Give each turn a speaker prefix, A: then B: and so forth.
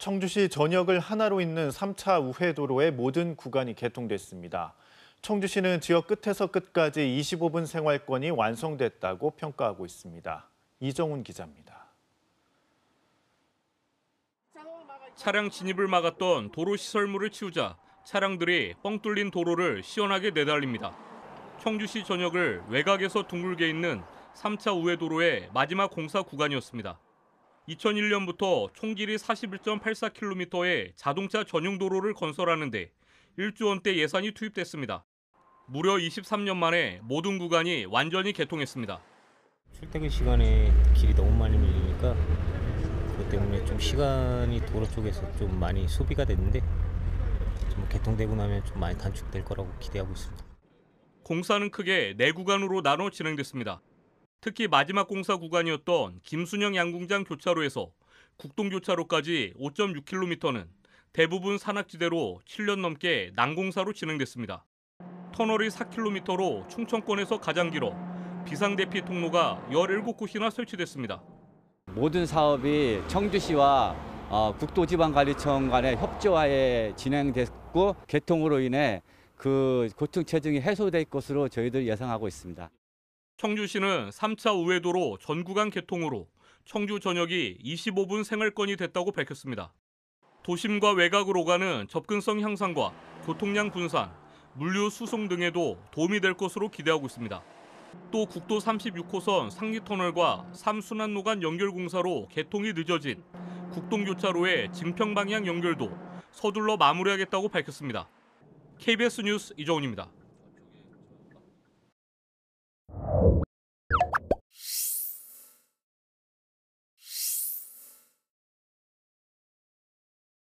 A: 청주시 전역을 하나로 잇는 3차 우회도로의 모든 구간이 개통됐습니다. 청주시는 지역 끝에서 끝까지 25분 생활권이 완성됐다고 평가하고 있습니다. 이정훈 기자입니다.
B: 차량 진입을 막았던 도로 시설물을 치우자 차량들이 뻥 뚫린 도로를 시원하게 내달립니다. 청주시 전역을 외곽에서 둥글게 있는 3차 우회도로의 마지막 공사 구간이었습니다. 2001년부터 총 길이 41.84km의 자동차 전용 도로를 건설하는데 1조 원대 예산이 투입됐습니다. 무려 23년 만에 모든 구간이 완전히 개통했습니다.
C: 출퇴근 시간에 길이 너무 많이 밀리니까 그것 때문에 좀 시간이 도로 쪽에서 좀 많이 소비가 됐는데 좀 개통되고 나면 좀 많이 단축될 거라고 기대하고 있습니다.
B: 공사는 크게 네 구간으로 나눠 진행됐습니다. 특히 마지막 공사 구간이었던 김순영 양궁장 교차로에서 국동교차로까지 5.6km는 대부분 산악지대로 7년 넘게 난공사로 진행됐습니다. 터널이 4km로 충청권에서 가장 길어 비상대피 통로가 17곳이나 설치됐습니다.
D: 모든 사업이 청주시와 어, 국도지방관리청 간의 협조하에 진행됐고 개통으로 인해 그 고통 체증이 해소될 것으로 저희들 예상하고 있습니다.
B: 청주시는 3차 우회도로 전 구간 개통으로 청주 전역이 25분 생활권이 됐다고 밝혔습니다. 도심과 외곽으로 가는 접근성 향상과 교통량 분산, 물류 수송 등에도 도움이 될 것으로 기대하고 있습니다. 또 국도 36호선 상리터널과 3순환로 간 연결 공사로 개통이 늦어진 국동교차로의 증평 방향 연결도 서둘러 마무리하겠다고 밝혔습니다. KBS 뉴스 이정훈입니다.